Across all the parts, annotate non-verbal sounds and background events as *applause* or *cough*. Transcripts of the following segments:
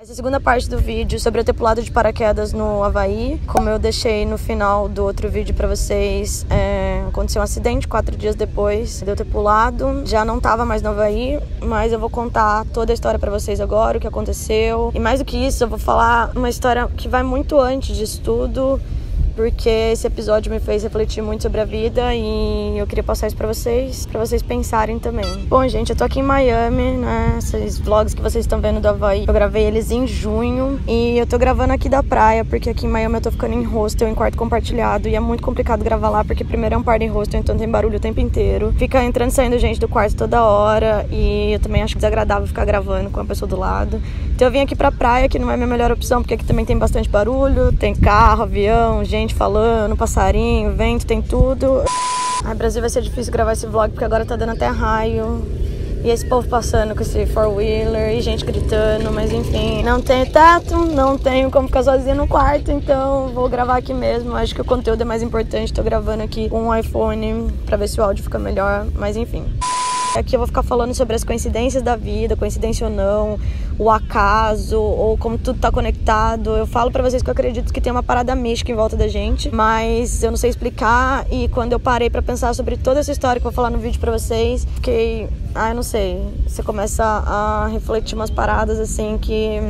Essa segunda parte do vídeo sobre eu ter pulado de paraquedas no Havaí, como eu deixei no final do outro vídeo para vocês, é, aconteceu um acidente quatro dias depois de eu ter pulado. Já não tava mais no Havaí, mas eu vou contar toda a história para vocês agora, o que aconteceu. E mais do que isso, eu vou falar uma história que vai muito antes disso tudo porque esse episódio me fez refletir muito sobre a vida e eu queria passar isso pra vocês, pra vocês pensarem também. Bom, gente, eu tô aqui em Miami, né? Esses vlogs que vocês estão vendo do Havaí, eu gravei eles em junho e eu tô gravando aqui da praia, porque aqui em Miami eu tô ficando em hostel, em quarto compartilhado, e é muito complicado gravar lá, porque primeiro é um par de hostel, então tem barulho o tempo inteiro. Fica entrando e saindo gente do quarto toda hora e eu também acho desagradável ficar gravando com a pessoa do lado. Então eu vim aqui pra praia, que não é a minha melhor opção, porque aqui também tem bastante barulho, tem carro, avião, gente falando, passarinho, vento, tem tudo. Ai, Brasil vai ser difícil gravar esse vlog porque agora tá dando até raio. E esse povo passando com esse four-wheeler e gente gritando, mas enfim. Não tenho teto, não tenho como ficar sozinha no quarto, então vou gravar aqui mesmo. Acho que o conteúdo é mais importante. Tô gravando aqui com um iPhone pra ver se o áudio fica melhor, mas enfim. Aqui eu vou ficar falando sobre as coincidências da vida, coincidência ou não, o acaso, ou como tudo tá conectado. Eu falo para vocês que eu acredito que tem uma parada mística em volta da gente, mas eu não sei explicar. E quando eu parei para pensar sobre toda essa história que eu vou falar no vídeo para vocês, fiquei. Ah, eu não sei. Você começa a refletir umas paradas assim que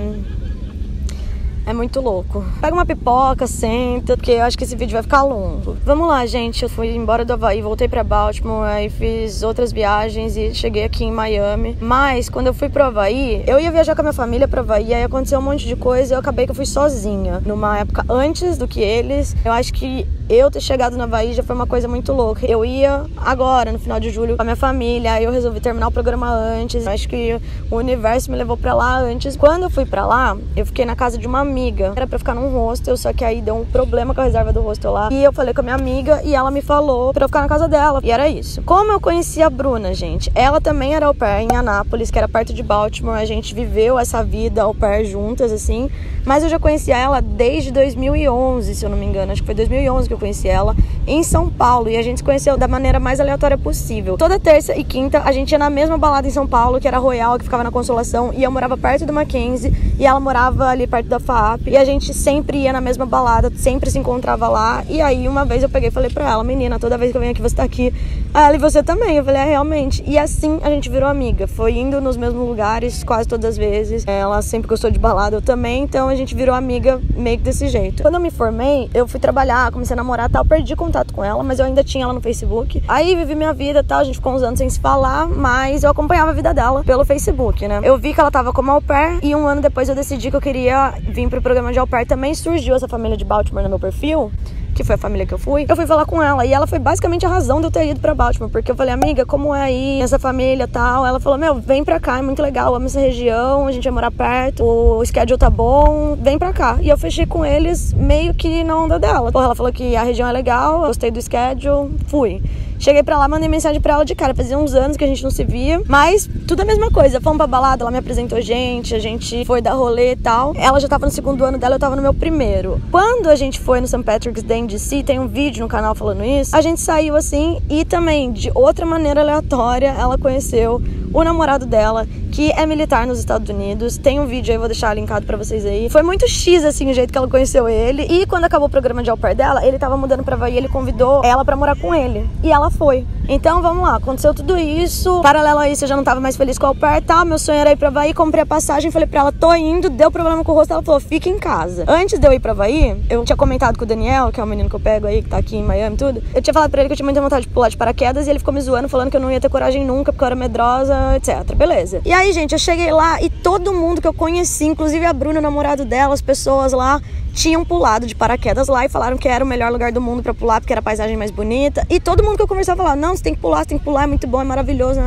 é muito louco. Pega uma pipoca, senta, porque eu acho que esse vídeo vai ficar longo. Vamos lá, gente. Eu fui embora do Havaí, voltei para Baltimore, aí fiz outras viagens e cheguei aqui em Miami. Mas quando eu fui pro Havaí, eu ia viajar com a minha família pro Havaí, aí aconteceu um monte de coisa e eu acabei que eu fui sozinha. Numa época antes do que eles. Eu acho que eu ter chegado na Havaí já foi uma coisa muito louca. Eu ia agora, no final de julho, com a minha família, aí eu resolvi terminar o programa antes. Eu acho que o universo me levou para lá antes. Quando eu fui para lá, eu fiquei na casa de uma amiga. Era para ficar num hostel, só que aí deu um problema com a reserva do hostel lá. E eu falei com a minha amiga e ela me falou para eu ficar na casa dela. E era isso. Como eu conheci a Bruna, gente? Ela também era au pair em Anápolis, que era perto de Baltimore. A gente viveu essa vida au pair juntas, assim. Mas eu já conhecia ela desde 2011, se eu não me engano. Acho que foi 2011 que eu conheci ela em São Paulo e a gente se conheceu da maneira mais aleatória possível. Toda terça e quinta a gente ia na mesma balada em São Paulo, que era Royal, que ficava na Consolação, e eu morava perto do Mackenzie e ela morava ali perto da FAP. E a gente sempre ia na mesma balada, sempre se encontrava lá. E aí uma vez eu peguei e falei pra ela, menina, toda vez que eu venho aqui você tá aqui. Ela e você também. Eu falei, é, realmente. E assim a gente virou amiga. Foi indo nos mesmos lugares quase todas as vezes. Ela sempre gostou de balada, eu também. Então a gente virou amiga meio que desse jeito. Quando eu me formei, eu fui trabalhar, comecei a namorar tal, perdi contato com ela, mas eu ainda tinha ela no Facebook. Aí vivi minha vida tal, a gente ficou uns anos sem se falar, mas eu acompanhava a vida dela pelo Facebook, né? Eu vi que ela tava como au pair e um ano depois eu decidi que eu queria vir pro programa de au pair. Também surgiu essa família de Baltimore no meu perfil que foi a família que eu fui, eu fui falar com ela. E ela foi basicamente a razão de eu ter ido pra Baltimore. Porque eu falei, amiga, como é aí essa família tal? Ela falou, meu, vem pra cá, é muito legal, amo essa região, a gente vai morar perto, o schedule tá bom, vem pra cá. E eu fechei com eles meio que na onda dela. Porra, ela falou que a região é legal, gostei do schedule, fui. Cheguei pra lá, mandei mensagem pra ela de cara. Fazia uns anos que a gente não se via, mas tudo a mesma coisa. Fomos pra balada, ela me apresentou gente, a gente foi dar rolê e tal. Ela já tava no segundo ano dela, eu tava no meu primeiro. Quando a gente foi no St. Patrick's Day em DC, tem um vídeo no canal falando isso, a gente saiu assim e também, de outra maneira aleatória, ela conheceu o namorado dela, que é militar nos Estados Unidos. Tem um vídeo aí, vou deixar linkado para vocês aí. Foi muito X, assim, o jeito que ela conheceu ele. E quando acabou o programa de au pair dela, ele tava mudando pra Havaí, ele convidou ela para morar com ele. E ela foi. Então, vamos lá, aconteceu tudo isso. Paralelo a isso, eu já não tava mais feliz com o pair, tá? Meu sonho era ir pra Havaí, comprei a passagem, falei pra ela, tô indo, deu problema com o rosto, ela falou, fica em casa. Antes de eu ir pra Havaí, eu tinha comentado com o Daniel, que é o menino que eu pego aí, que tá aqui em Miami e tudo. Eu tinha falado pra ele que eu tinha muita vontade de pular de paraquedas e ele ficou me zoando, falando que eu não ia ter coragem nunca, porque eu era medrosa, etc. Beleza. E aí, gente, eu cheguei lá e todo mundo que eu conheci, inclusive a Bruna, o namorado dela, as pessoas lá, tinham pulado de paraquedas lá e falaram que era o melhor lugar do mundo para pular, porque era a paisagem mais bonita. E todo mundo que eu conversava falava: Não, você tem que pular, você tem que pular, é muito bom, é maravilhoso.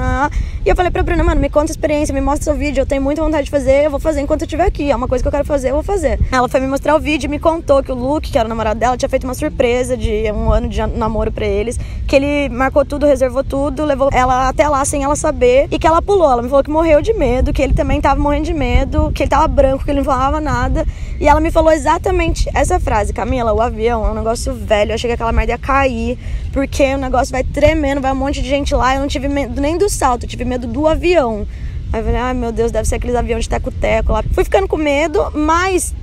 E eu falei pra Bruna: Mano, me conta a experiência, me mostra seu vídeo, eu tenho muita vontade de fazer, eu vou fazer enquanto eu estiver aqui. É uma coisa que eu quero fazer, eu vou fazer. Ela foi me mostrar o vídeo e me contou que o Luke, que era o namorado dela, tinha feito uma surpresa de um ano de namoro para eles, que ele marcou tudo, reservou tudo, levou ela até lá sem ela saber e que ela pulou. Ela me falou que morreu de medo, que ele também tava morrendo de medo, que ele tava branco, que ele não falava nada. E ela me falou exatamente essa frase Camila, o avião é um negócio velho, eu achei que aquela merda ia cair, porque o negócio vai tremendo, vai um monte de gente lá, eu não tive medo nem do salto, eu tive medo do avião. Aí eu falei, ai meu Deus, deve ser aqueles aviões de teco-teco lá. Fui ficando com medo, mas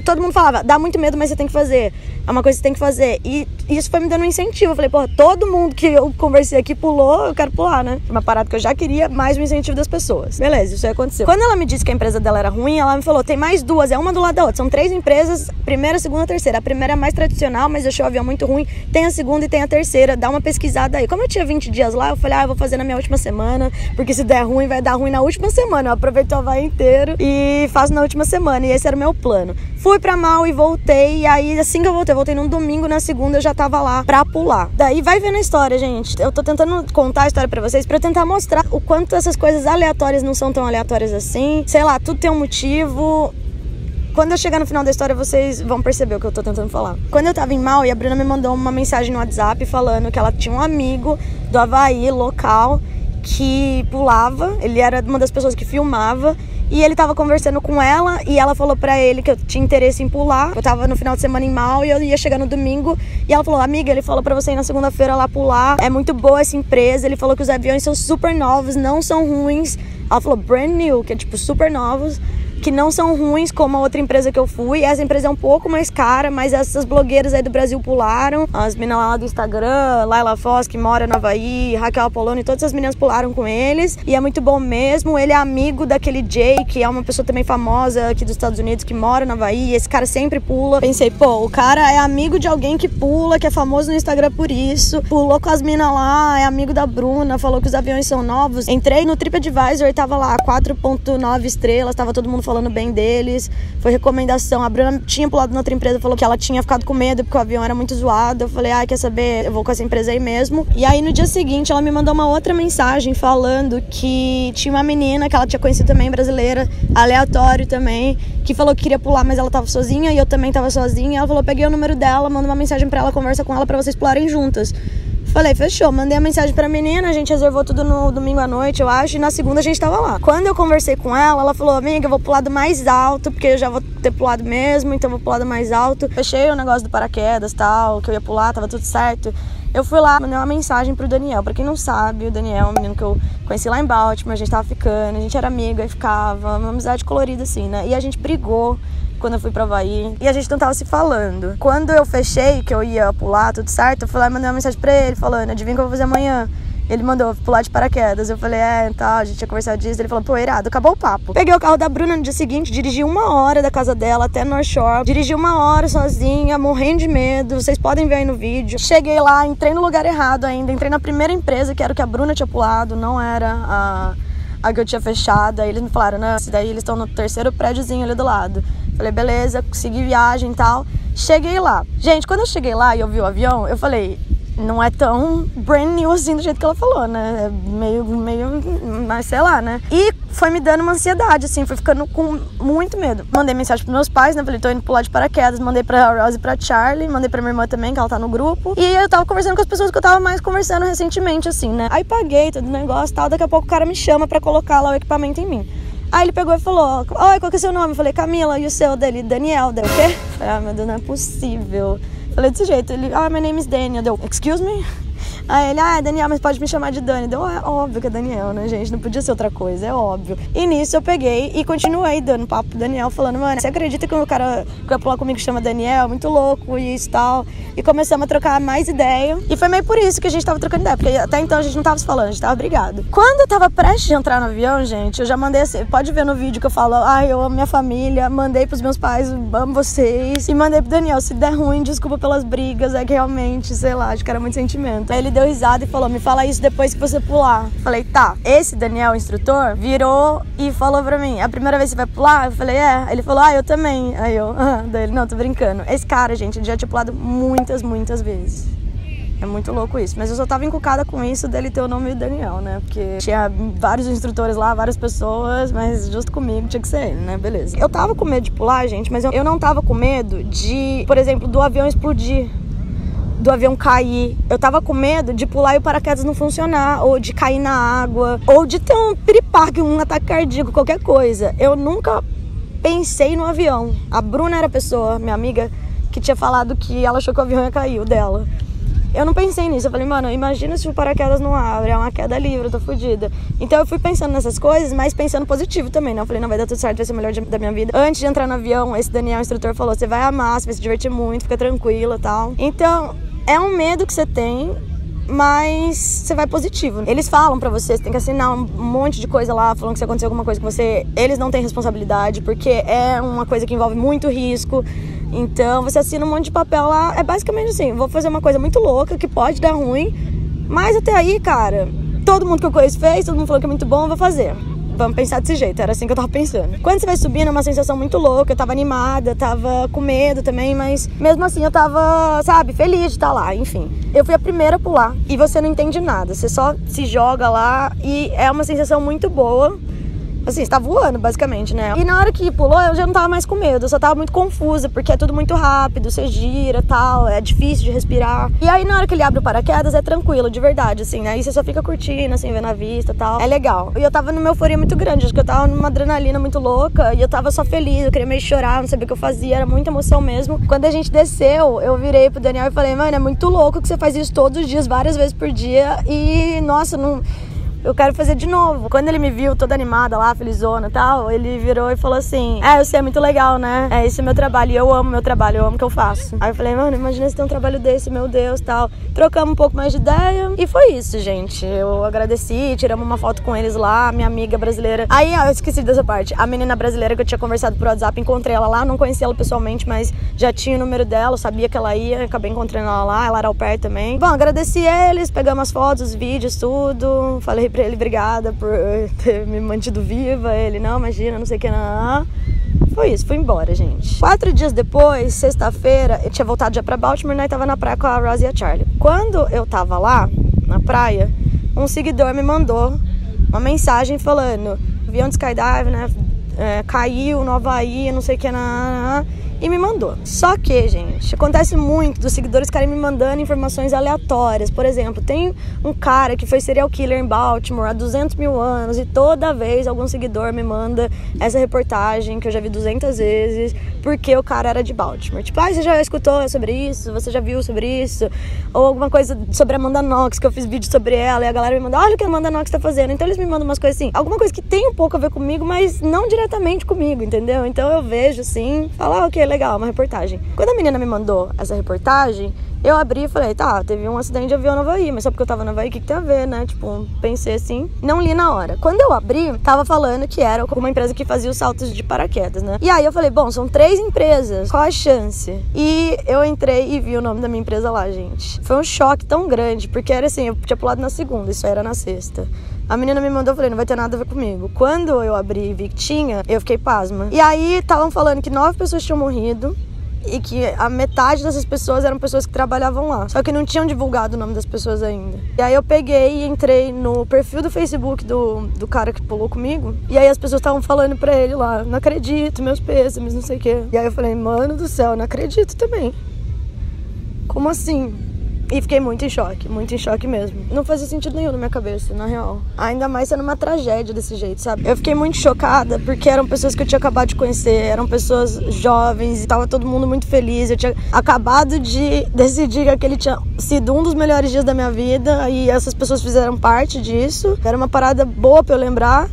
todo mundo falava, dá muito medo, mas você tem que fazer. É uma coisa que você tem que fazer. E isso foi me dando um incentivo. Eu falei, porra, todo mundo que eu conversei aqui pulou, eu quero pular, né? Uma parada que eu já queria, mais um incentivo das pessoas. Beleza, isso aí aconteceu. Quando ela me disse que a empresa dela era ruim, ela me falou, tem mais duas, é uma do lado da outra. São três empresas, primeira, segunda, terceira. A primeira é mais tradicional, mas achei o avião muito ruim. Tem a segunda e tem a terceira. Dá uma pesquisada aí. Como eu tinha 20 dias lá, eu falei, ah, eu vou fazer na minha última semana, porque se der ruim, vai dar ruim na última semana. Eu aproveito o Havaí inteiro e faço na última semana. E esse era o meu plano. Fui pra mal e voltei. E aí, assim que eu voltei, eu voltei num domingo, na segunda eu já tava lá pra pular. Daí vai vendo a história, gente. Eu tô tentando contar a história pra vocês pra tentar mostrar o quanto essas coisas aleatórias não são tão aleatórias assim. Sei lá, tudo tem um motivo. Quando eu chegar no final da história, vocês vão perceber o que eu tô tentando falar. Quando eu tava em mal, e a Bruna me mandou uma mensagem no WhatsApp falando que ela tinha um amigo do Havaí, local, que pulava. Ele era uma das pessoas que filmava e ele tava conversando com ela e ela falou para ele que eu tinha interesse em pular. Eu tava no final de semana em mal e eu ia chegar no domingo. E ela falou: Amiga, ele falou para você ir na segunda-feira lá pular. É muito boa essa empresa. Ele falou que os aviões são super novos, não são ruins. Ela falou brand new, que é tipo super novos que não são ruins como a outra empresa que eu fui. Essa empresa é um pouco mais cara, mas essas blogueiras aí do Brasil pularam. As meninas lá do Instagram, Laila Foz, que mora no Havaí, Raquel Apoloni, todas as meninas pularam com eles. E é muito bom mesmo. Ele é amigo daquele Jay, que é uma pessoa também famosa aqui dos Estados Unidos, que mora no Havaí. esse cara sempre pula. Pensei, pô, o cara é amigo de alguém que pula, que é famoso no Instagram por isso. Pulou com as minas lá, é amigo da Bruna, falou que os aviões são novos. Entrei no TripAdvisor, tava lá 4.9 estrelas, tava todo mundo bem deles. Foi recomendação. A Bruna tinha pulado na outra empresa, falou que ela tinha ficado com medo porque o avião era muito zoado. Eu falei, ah, quer saber? Eu vou com essa empresa aí mesmo. E aí no dia seguinte ela me mandou uma outra mensagem falando que tinha uma menina que ela tinha conhecido também, brasileira, aleatório também, que falou que queria pular, mas ela tava sozinha e eu também tava sozinha. Ela falou, peguei o número dela, manda uma mensagem para ela, conversa com ela para vocês pularem juntas. Falei, fechou. Mandei a mensagem pra menina, a gente reservou tudo no domingo à noite, eu acho, e na segunda a gente tava lá. Quando eu conversei com ela, ela falou, amiga, eu vou pular do mais alto, porque eu já vou ter pulado mesmo, então vou pular do mais alto. Fechei o negócio do paraquedas tal, que eu ia pular, tava tudo certo. Eu fui lá, mandei uma mensagem pro Daniel. Pra quem não sabe, o Daniel é um menino que eu conheci lá em Baltimore, a gente tava ficando, a gente era amiga e ficava, uma amizade colorida assim, né? E a gente brigou quando eu fui pra Havaí. E a gente não tava se falando. Quando eu fechei, que eu ia pular, tudo certo, eu fui lá e mandei uma mensagem pra ele, falando, adivinha o que eu vou fazer amanhã? Ele mandou pular de paraquedas. Eu falei, é, tá, a gente tinha conversado disso. Ele falou, pô, irado, acabou o papo. Peguei o carro da Bruna no dia seguinte, dirigi uma hora da casa dela até North Shore. Dirigi uma hora sozinha, morrendo de medo. Vocês podem ver aí no vídeo. Cheguei lá, entrei no lugar errado ainda. Entrei na primeira empresa, que era o que a Bruna tinha pulado, não era a a que eu tinha fechado. Aí eles me falaram, não, esse daí eles estão no terceiro prédiozinho ali do lado. Falei, beleza, consegui viagem e tal. Cheguei lá. Gente, quando eu cheguei lá e eu vi o avião, eu falei, não é tão brand new assim do jeito que ela falou, né? É meio, meio, mas sei lá, né? E foi me dando uma ansiedade, assim, foi ficando com muito medo. Mandei mensagem pros meus pais, né? Falei, tô indo pular de paraquedas, mandei pra Rose e pra Charlie, mandei pra minha irmã também, que ela tá no grupo. E eu tava conversando com as pessoas que eu tava mais conversando recentemente, assim, né? Aí paguei todo o negócio e tal, daqui a pouco o cara me chama pra colocar lá o equipamento em mim. Aí ele pegou e falou: Oi, qual que é o seu nome? Eu falei: Camila, e o seu dele? Daniel. Deu o quê? Eu falei: Ah, meu Deus, não é possível. Falei desse jeito. Ele, ah, my name is Daniel. Deu, excuse me? Aí ele, ah, Daniel, mas pode me chamar de Dani. Deu, é óbvio que é Daniel, né, gente? Não podia ser outra coisa, é óbvio. E nisso eu peguei e continuei dando papo pro Daniel, falando, mano, você acredita que o cara que vai pular comigo chama Daniel? Muito louco isso e tal. E começamos a trocar mais ideia. E foi meio por isso que a gente tava trocando ideia, porque até então a gente não tava se falando, a gente tava brigado. Quando eu tava prestes a entrar no avião, gente, eu já mandei assim, pode ver no vídeo que eu falo, ai, ah, eu amo minha família, mandei pros meus pais, amo vocês. E mandei pro Daniel, se der ruim, desculpa pelas brigas, é que realmente, sei lá, acho que era muito sentimento. Aí ele deu risada e falou: Me fala isso depois que você pular. Falei: Tá. Esse Daniel, instrutor, virou e falou pra mim: A primeira vez que você vai pular? Eu falei: É. Ele falou: Ah, eu também. Aí eu, ah. *laughs* Daí ele: Não, tô brincando. Esse cara, gente, ele já tinha pulado muitas, muitas vezes. É muito louco isso. Mas eu só tava encucada com isso dele ter o nome Daniel, né? Porque tinha vários instrutores lá, várias pessoas, mas justo comigo tinha que ser ele, né? Beleza. Eu tava com medo de pular, gente, mas eu não tava com medo de, por exemplo, do avião explodir do avião cair. Eu tava com medo de pular e o paraquedas não funcionar, ou de cair na água, ou de ter um piripaque, um ataque cardíaco, qualquer coisa. Eu nunca pensei no avião. A Bruna era a pessoa, minha amiga, que tinha falado que ela achou que o avião ia cair, o dela. eu não pensei nisso. Eu falei, mano, imagina se o paraquedas não abre, é uma queda livre, eu tô fodida. Então eu fui pensando nessas coisas, mas pensando positivo também, né? Eu falei, não, vai dar tudo certo, vai ser o melhor dia da minha vida. Antes de entrar no avião, esse Daniel, o instrutor, falou: você vai amar, você vai se divertir muito, fica tranquila tal. Então, é um medo que você tem, mas você vai positivo. Eles falam para você, você tem que assinar um monte de coisa lá, falando que se acontecer alguma coisa com você, eles não têm responsabilidade, porque é uma coisa que envolve muito risco. Então você assina um monte de papel lá, é basicamente assim, vou fazer uma coisa muito louca que pode dar ruim, mas até aí, cara, todo mundo que eu conheço fez, todo mundo falou que é muito bom, vou fazer vamos pensar desse jeito. Era assim que eu tava pensando. Quando você vai subindo, é uma sensação muito louca. Eu tava animada, tava com medo também, mas mesmo assim eu tava, sabe, feliz de estar tá lá. Enfim, eu fui a primeira a pular e você não entende nada. Você só se joga lá e é uma sensação muito boa. Assim, você tá voando, basicamente, né? E na hora que pulou, eu já não tava mais com medo, eu só tava muito confusa, porque é tudo muito rápido, você gira tal, é difícil de respirar. E aí, na hora que ele abre o paraquedas, é tranquilo, de verdade, assim, né? E você só fica curtindo, assim, vendo a vista tal. É legal. E eu tava numa euforia muito grande, acho que eu tava numa adrenalina muito louca, e eu tava só feliz, eu queria meio chorar, não sabia o que eu fazia, era muita emoção mesmo. Quando a gente desceu, eu virei pro Daniel e falei, mano, é muito louco que você faz isso todos os dias, várias vezes por dia, e, nossa, não eu quero fazer de novo. Quando ele me viu toda animada lá, felizona e tal, ele virou e falou assim: É, você é muito legal, né? É, esse é meu trabalho e eu amo meu trabalho, eu amo o que eu faço. Aí eu falei, mano, imagina se tem um trabalho desse, meu Deus, tal. Trocamos um pouco mais de ideia e foi isso, gente. Eu agradeci, tiramos uma foto com eles lá, minha amiga brasileira. Aí, ó, eu esqueci dessa parte. A menina brasileira que eu tinha conversado por WhatsApp, encontrei ela lá, não conhecia ela pessoalmente, mas já tinha o número dela, sabia que ela ia, acabei encontrando ela lá, ela era ao pé também. Bom, agradeci eles, pegamos as fotos, os vídeos, tudo. Falei pra ele obrigada por ter me mantido viva. Ele, não, imagina, não sei o que, não. Foi isso, fui embora, gente. Quatro dias depois, sexta-feira, eu tinha voltado já pra Baltimore, né? E tava na praia com a Rosie e a Charlie. Quando eu tava lá, na praia, um seguidor me mandou uma mensagem falando: avião de skydive, né? É, caiu no Havaí, não sei o que, na e me mandou. Só que, gente, acontece muito dos seguidores ficarem me mandando informações aleatórias. Por exemplo, tem um cara que foi serial killer em Baltimore há 200 mil anos e toda vez algum seguidor me manda essa reportagem que eu já vi 200 vezes porque o cara era de Baltimore. Tipo, ah, você já escutou sobre isso? Você já viu sobre isso? Ou alguma coisa sobre a Amanda Knox, que eu fiz vídeo sobre ela e a galera me manda, olha o que a Amanda Knox tá fazendo. Então eles me mandam umas coisas assim, alguma coisa que tem um pouco a ver comigo, mas não diretamente comigo, entendeu? Então eu vejo assim, falar, ah, ok, legal, uma reportagem. Quando a menina me mandou essa reportagem, eu abri e falei, tá, teve um acidente de avião no Havaí, mas só porque eu tava no Havaí, o que, que tem a ver, né? Tipo, pensei assim, não li na hora. Quando eu abri, tava falando que era uma empresa que fazia os saltos de paraquedas, né? E aí eu falei, bom, são três empresas, qual a chance? E eu entrei e vi o nome da minha empresa lá, gente. Foi um choque tão grande, porque era assim, eu tinha pulado na segunda, isso era na sexta. A menina me mandou, eu falei, não vai ter nada a ver comigo. Quando eu abri e vi que tinha, eu fiquei pasma. E aí estavam falando que nove pessoas tinham morrido, e que a metade dessas pessoas eram pessoas que trabalhavam lá. Só que não tinham divulgado o nome das pessoas ainda. E aí eu peguei e entrei no perfil do Facebook do, do cara que pulou comigo. E aí as pessoas estavam falando pra ele lá: Não acredito, meus pêsames, não sei o quê. E aí eu falei: Mano do céu, não acredito também. Como assim? E fiquei muito em choque, muito em choque mesmo. Não fazia sentido nenhum na minha cabeça, na real. Ainda mais sendo uma tragédia desse jeito, sabe? Eu fiquei muito chocada porque eram pessoas que eu tinha acabado de conhecer, eram pessoas jovens, e tava todo mundo muito feliz. Eu tinha acabado de decidir que aquele tinha sido um dos melhores dias da minha vida e essas pessoas fizeram parte disso. Era uma parada boa pra eu lembrar.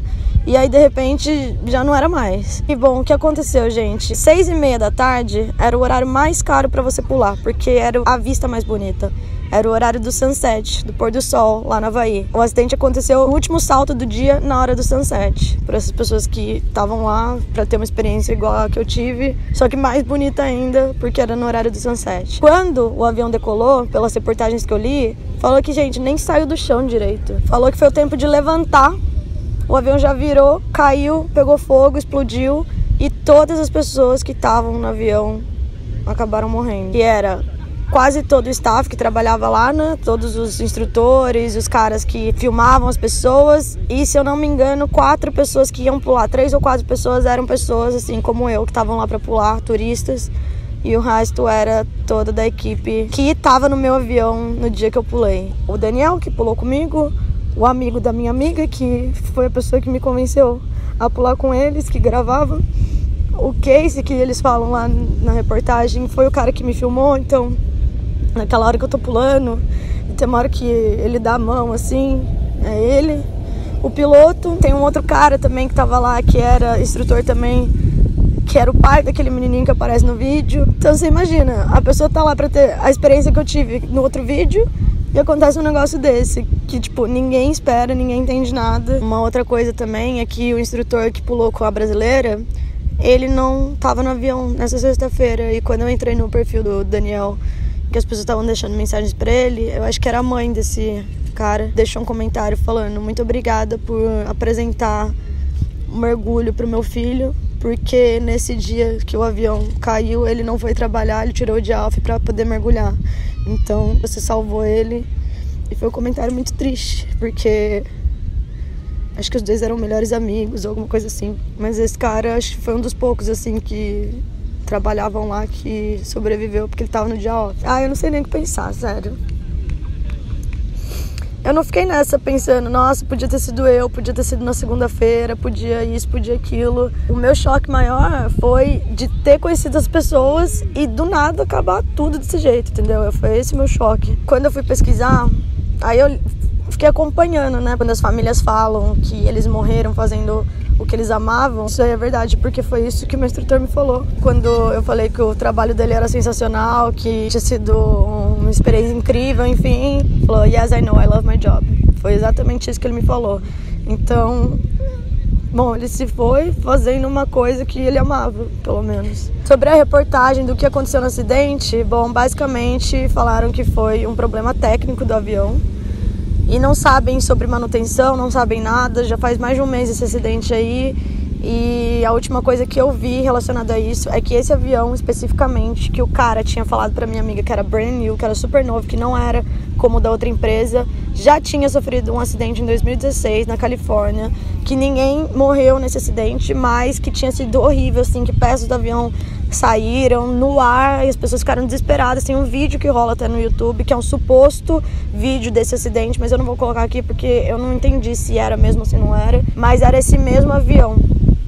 E aí, de repente, já não era mais. E bom, o que aconteceu, gente? Seis e meia da tarde era o horário mais caro para você pular, porque era a vista mais bonita. Era o horário do sunset, do pôr do sol, lá na Havaí. O acidente aconteceu no último salto do dia, na hora do sunset. Para essas pessoas que estavam lá, para ter uma experiência igual a que eu tive, só que mais bonita ainda, porque era no horário do sunset. Quando o avião decolou, pelas reportagens que eu li, falou que, gente, nem saiu do chão direito. Falou que foi o tempo de levantar, o avião já virou, caiu, pegou fogo, explodiu e todas as pessoas que estavam no avião acabaram morrendo. E era quase todo o staff que trabalhava lá, né? Todos os instrutores, os caras que filmavam as pessoas. E se eu não me engano, quatro pessoas que iam pular, três ou quatro pessoas eram pessoas assim como eu, que estavam lá para pular, turistas. E o resto era toda da equipe que estava no meu avião no dia que eu pulei. O Daniel, que pulou comigo, o amigo da minha amiga, que foi a pessoa que me convenceu a pular com eles, que gravava. O Casey, que eles falam lá na reportagem, foi o cara que me filmou, então naquela hora que eu tô pulando, tem uma hora que ele dá a mão assim, é ele. O piloto, tem um outro cara também que tava lá, que era instrutor também, que era o pai daquele menininho que aparece no vídeo. Então você imagina, a pessoa tá lá pra ter a experiência que eu tive no outro vídeo e acontece um negócio desse, que tipo, ninguém espera, ninguém entende nada. Uma outra coisa também é que o instrutor que pulou com a brasileira, ele não tava no avião nessa sexta-feira. E quando eu entrei no perfil do Daniel, que as pessoas estavam deixando mensagens para ele, eu acho que era a mãe desse cara, deixou um comentário falando: Muito obrigada por apresentar um mergulho pro meu filho, porque nesse dia que o avião caiu, ele não foi trabalhar, ele tirou de alfa para poder mergulhar. Então você salvou ele. E foi um comentário muito triste, porque acho que os dois eram melhores amigos ou alguma coisa assim. Mas esse cara acho que foi um dos poucos assim que trabalhavam lá que sobreviveu porque ele tava no dia off. Ah, eu não sei nem o que pensar, sério. Eu não fiquei nessa pensando, nossa, podia ter sido eu, podia ter sido na segunda-feira, podia isso, podia aquilo. O meu choque maior foi de ter conhecido as pessoas e do nada acabar tudo desse jeito, entendeu? Foi esse meu choque. Quando eu fui pesquisar, aí eu fiquei acompanhando, né? Quando as famílias falam que eles morreram fazendo o que eles amavam, isso aí é verdade, porque foi isso que o meu instrutor me falou. Quando eu falei que o trabalho dele era sensacional, que tinha sido uma experiência incrível, enfim, falou: Yes, I know, I love my job. Foi exatamente isso que ele me falou. Então, Bom, ele se foi fazendo uma coisa que ele amava, pelo menos. Sobre a reportagem do que aconteceu no acidente, bom, basicamente falaram que foi um problema técnico do avião e não sabem sobre manutenção, não sabem nada. Já faz mais de um mês esse acidente aí. E a última coisa que eu vi relacionada a isso é que esse avião especificamente, que o cara tinha falado para minha amiga que era brand new, que era super novo, que não era como da outra empresa, já tinha sofrido um acidente em 2016 na Califórnia, que ninguém morreu nesse acidente, mas que tinha sido horrível, assim, que peças do avião saíram no ar e as pessoas ficaram desesperadas. Tem um vídeo que rola até no YouTube, que é um suposto vídeo desse acidente, mas eu não vou colocar aqui porque eu não entendi se era mesmo ou se não era. Mas era esse mesmo avião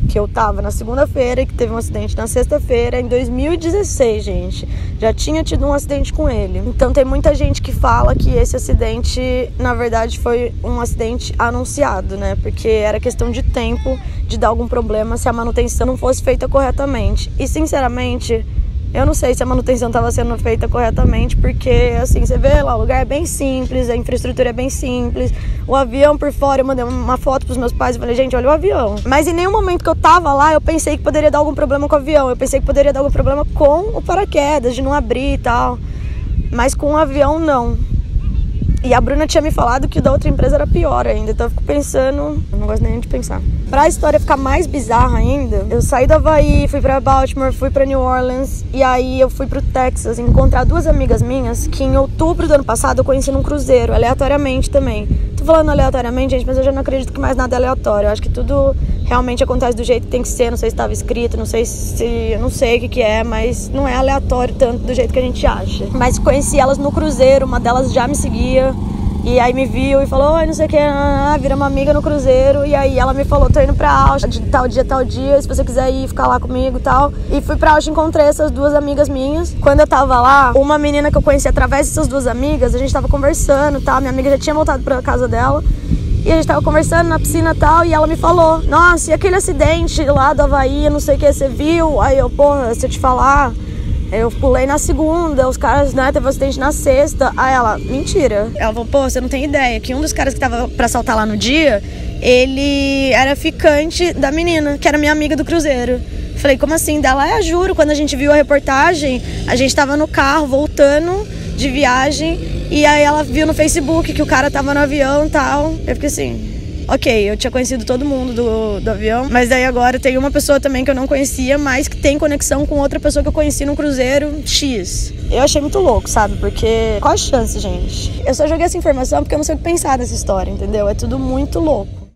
que eu tava na segunda-feira e que teve um acidente na sexta-feira, em 2016, gente. Já tinha tido um acidente com ele. Então tem muita gente que fala que esse acidente, na verdade, foi um acidente anunciado, né? Porque era questão de tempo de dar algum problema se a manutenção não fosse feita corretamente. E sinceramente, eu não sei se a manutenção estava sendo feita corretamente, porque assim, você vê lá, o lugar é bem simples, a infraestrutura é bem simples. O avião por fora, eu mandei uma foto pros meus pais e falei, gente, olha o avião. Mas em nenhum momento que eu tava lá, eu pensei que poderia dar algum problema com o avião. Eu pensei que poderia dar algum problema com o paraquedas, de não abrir e tal. Mas com o avião, não. E a Bruna tinha me falado que o da outra empresa era pior ainda, então eu fico pensando, eu não gosto nem de pensar. Pra história ficar mais bizarra ainda, eu saí do Havaí, fui pra Baltimore, fui pra New Orleans e aí eu fui pro Texas encontrar duas amigas minhas que em outubro do ano passado eu conheci num cruzeiro, aleatoriamente também. Tô falando aleatoriamente, gente, mas eu já não acredito que mais nada é aleatório. Eu acho que tudo realmente acontece do jeito que tem que ser, não sei se estava escrito, não sei se. Não sei o que, que é, mas não é aleatório tanto do jeito que a gente acha. Mas conheci elas no cruzeiro, uma delas já me seguia. E aí me viu e falou, oi, não sei o que, ah, vira uma amiga no cruzeiro. E aí ela me falou, tô indo pra Austin, de tal dia, tal dia, se você quiser ir ficar lá comigo e tal. E fui pra Austin, encontrei essas duas amigas minhas. Quando eu tava lá, uma menina que eu conheci através dessas duas amigas, a gente tava conversando, tá? Minha amiga já tinha voltado pra casa dela. E a gente tava conversando na piscina e tal, e ela me falou, nossa, e aquele acidente lá do Havaí, não sei o que, você viu? Aí eu, porra, se eu te falar, eu pulei na segunda, os caras, né, teve um acidente na sexta. Aí ela, mentira. Ela falou, pô, você não tem ideia, que um dos caras que tava pra saltar lá no dia, ele era ficante da menina, que era minha amiga do cruzeiro. Falei, como assim? Dela, é, juro, quando a gente viu a reportagem, a gente tava no carro voltando de viagem e aí ela viu no Facebook que o cara tava no avião e tal. Eu fiquei assim, ok, eu tinha conhecido todo mundo do, do avião, mas daí agora tem uma pessoa também que eu não conhecia, mas que tem conexão com outra pessoa que eu conheci no cruzeiro X. Eu achei muito louco, sabe? Porque qual a chance, gente? Eu só joguei essa informação porque eu não sei o que pensar dessa história, entendeu? É tudo muito louco.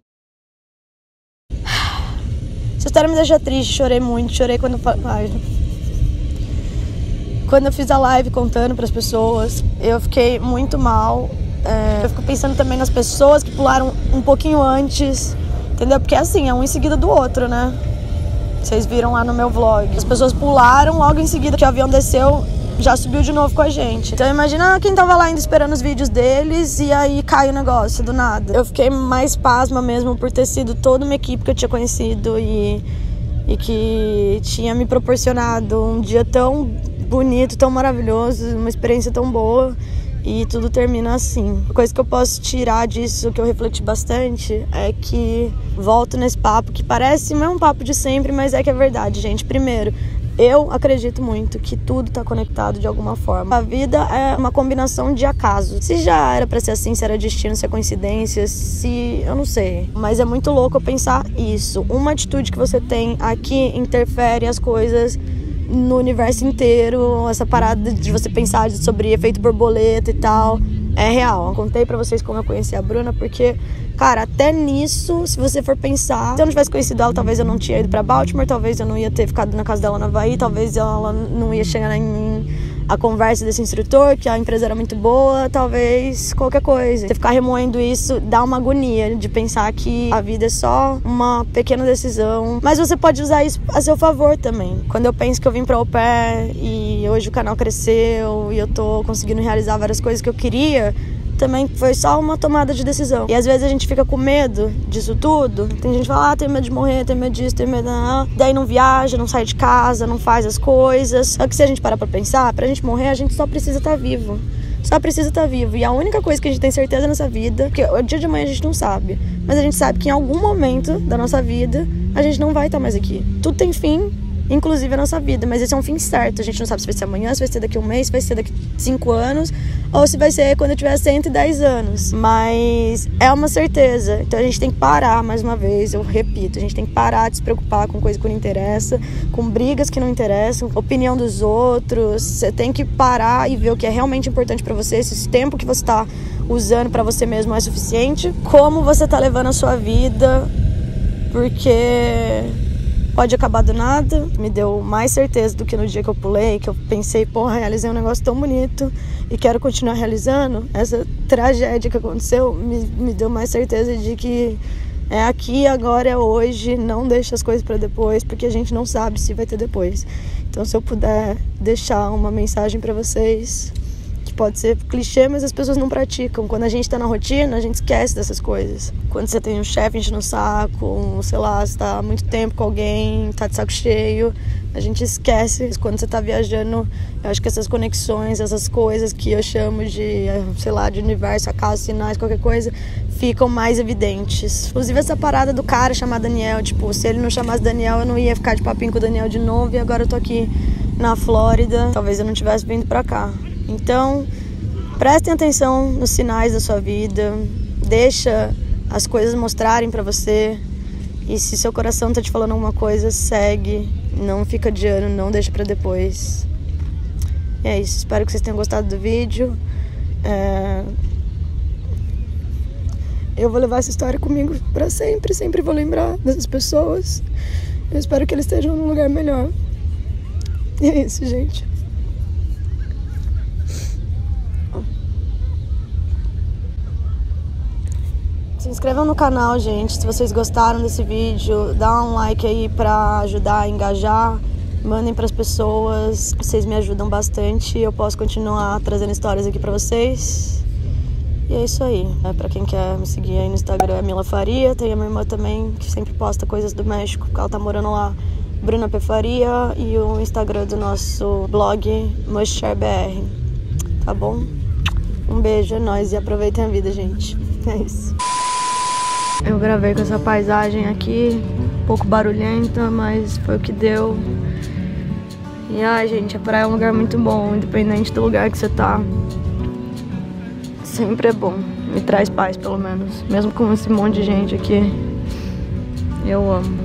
Essa história me deixa triste, chorei muito, chorei quando. Ai, quando eu fiz a live contando para as pessoas, eu fiquei muito mal. É, eu fico pensando também nas pessoas que pularam um pouquinho antes, entendeu? Porque assim, é um em seguida do outro, né? Vocês viram lá no meu vlog. As pessoas pularam logo em seguida que o avião desceu já subiu de novo com a gente. Então imagina quem tava lá ainda esperando os vídeos deles e aí cai o negócio do nada. Eu fiquei mais pasma mesmo por ter sido toda uma equipe que eu tinha conhecido e, e que tinha me proporcionado um dia tão bonito, tão maravilhoso, uma experiência tão boa e tudo termina assim. A coisa que eu posso tirar disso, que eu refleti bastante, é que volto nesse papo que parece não é um papo de sempre, mas é que é verdade, gente. Primeiro, eu acredito muito que tudo está conectado de alguma forma. A vida é uma combinação de acaso. Se já era para ser assim, se era destino, se é coincidência, se eu não sei. Mas é muito louco eu pensar isso. Uma atitude que você tem aqui interfere as coisas no universo inteiro, essa parada de você pensar sobre efeito borboleta e tal, é real. Contei para vocês como eu conheci a Bruna, porque, cara, até nisso, se você for pensar, se eu não tivesse conhecido ela, talvez eu não tinha ido para Baltimore, talvez eu não ia ter ficado na casa dela na Havaí, talvez ela não ia chegar em a conversa desse instrutor, que a empresa era muito boa, talvez qualquer coisa. Você ficar remoendo isso dá uma agonia de pensar que a vida é só uma pequena decisão. Mas você pode usar isso a seu favor também. Quando eu penso que eu vim para o pé e hoje o canal cresceu e eu tô conseguindo realizar várias coisas que eu queria, também foi só uma tomada de decisão. E às vezes a gente fica com medo disso tudo. Tem gente que fala, ah, tem medo de morrer, tem medo disso, tem medo. Não. Daí não viaja, não sai de casa, não faz as coisas. Só que se a gente parar pra pensar, pra gente morrer, a gente só precisa estar tá vivo. Só precisa estar tá vivo. E a única coisa que a gente tem certeza nessa vida, que o dia de amanhã a gente não sabe, mas a gente sabe que em algum momento da nossa vida a gente não vai estar tá mais aqui. Tudo tem fim, inclusive a nossa vida. Mas esse é um fim certo. A gente não sabe se vai ser amanhã, se vai ser daqui a um mês, se vai ser daqui a cinco anos, ou se vai ser quando eu tiver 110 anos. Mas é uma certeza. Então a gente tem que parar, mais uma vez, eu repito, a gente tem que parar de se preocupar com coisa que não interessa, com brigas que não interessam, opinião dos outros. Você tem que parar e ver o que é realmente importante para você, se esse tempo que você está usando para você mesmo é suficiente, como você tá levando a sua vida, porque pode acabar do nada. Me deu mais certeza do que no dia que eu pulei, que eu pensei, porra, realizei um negócio tão bonito e quero continuar realizando. Essa tragédia que aconteceu me, me deu mais certeza de que é aqui, agora, é hoje. Não deixe as coisas para depois, porque a gente não sabe se vai ter depois. Então, se eu puder deixar uma mensagem para vocês, pode ser clichê, mas as pessoas não praticam. Quando a gente tá na rotina, a gente esquece dessas coisas. Quando você tem um chefe enchendo no saco, sei lá, você tá há muito tempo com alguém, tá de saco cheio, a gente esquece. Quando você tá viajando, eu acho que essas conexões, essas coisas que eu chamo de, sei lá, de universo, acaso, sinais, qualquer coisa, ficam mais evidentes. Inclusive essa parada do cara chamar Daniel, tipo, se ele não chamasse Daniel, eu não ia ficar de papinho com o Daniel de novo e agora eu tô aqui na Flórida. Talvez eu não tivesse vindo pra cá. Então, prestem atenção nos sinais da sua vida, deixa as coisas mostrarem para você. E se seu coração tá te falando alguma coisa, segue, não fica adiando, não deixa para depois. E é isso, espero que vocês tenham gostado do vídeo. É... Eu vou levar essa história comigo para sempre, sempre vou lembrar dessas pessoas. Eu espero que eles estejam num lugar melhor. E é isso, gente. Se inscrevam no canal, gente, se vocês gostaram desse vídeo. Dá um like aí pra ajudar a engajar. Mandem para as pessoas, vocês me ajudam bastante. Eu posso continuar trazendo histórias aqui para vocês. E é isso aí. É, para quem quer me seguir aí no Instagram é Mila Faria. Tem a minha irmã também, que sempre posta coisas do México, porque ela tá morando lá. Bruna P. Faria e o Instagram do nosso blog BR. Tá bom? Um beijo, é nóis e aproveitem a vida, gente. *laughs* É isso. Eu gravei com essa paisagem aqui, um pouco barulhenta, mas foi o que deu. E ai, gente, a praia é um lugar muito bom, independente do lugar que você tá. Sempre é bom. Me traz paz, pelo menos. Mesmo com esse monte de gente aqui. Eu amo.